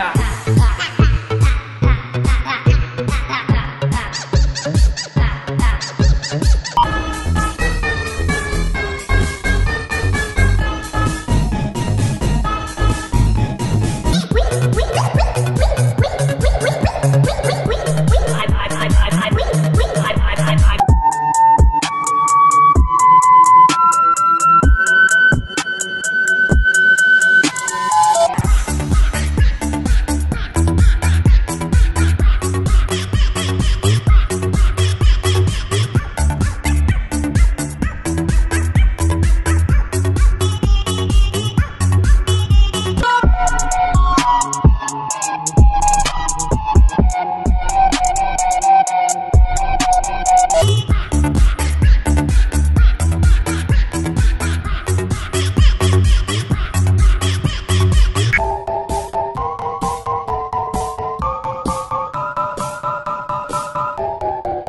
Ah.